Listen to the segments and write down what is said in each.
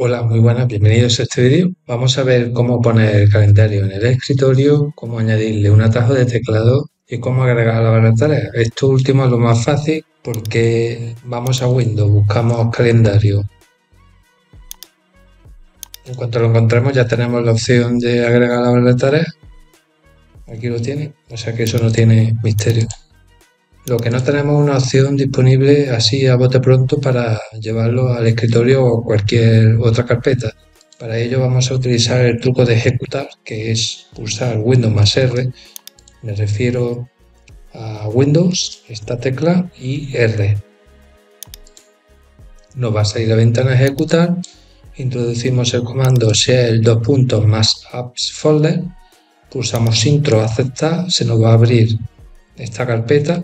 Hola, muy buenas, bienvenidos a este vídeo. Vamos a ver cómo poner el calendario en el escritorio, cómo añadirle un atajo de teclado y cómo agregar la barra de tareas. Esto último es lo más fácil porque vamos a Windows, buscamos calendario. En cuanto lo encontremos ya tenemos la opción de agregar la barra de tareas. Aquí lo tiene, o sea que eso no tiene misterio. Lo que no tenemos una opción disponible así a bote pronto para llevarlo al escritorio o cualquier otra carpeta. Para ello vamos a utilizar el truco de ejecutar, que es pulsar Windows más R. Me refiero a Windows, esta tecla y R. Nos va a salir la ventana ejecutar. Introducimos el comando shell dos puntos más apps folder. Pulsamos intro aceptar. Se nos va a abrir esta carpeta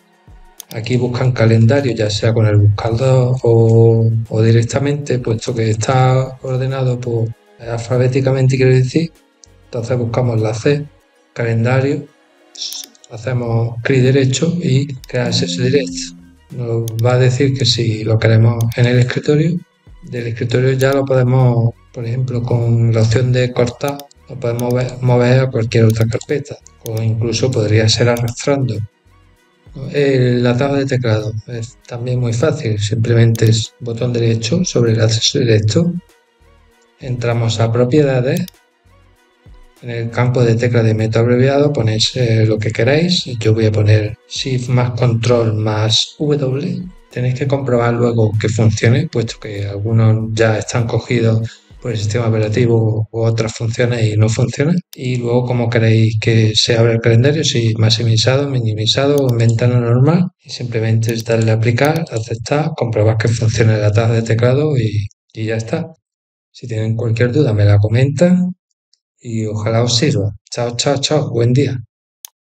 Aquí buscan calendario, ya sea con el buscador o, directamente, puesto que está ordenado por, alfabéticamente, quiero decir. Entonces buscamos la C, calendario, hacemos clic derecho y crear ese directo. Nos va a decir que si lo queremos en el escritorio, del escritorio ya lo podemos, por ejemplo, con la opción de cortar, lo podemos mover a cualquier otra carpeta o incluso podría ser arrastrando el atajo de teclado es también muy fácil, simplemente es botón derecho sobre el acceso directo. Entramos a propiedades. En el campo de tecla de método abreviado ponéis eh, lo que queráis. Yo voy a poner Shift más Control más W. Tenéis que comprobar luego que funcione, puesto que algunos ya están cogidos por el sistema operativo u otras funciones y no funcionan. Y luego cómo queréis que se abra el calendario, si maximizado, minimizado o en ventana normal. Y simplemente es darle a aplicar, aceptar, comprobar que funciona el atajo de teclado y, y ya está. Si tienen cualquier duda me la comentan y ojalá os sirva. Chao, chao, chao. Buen día.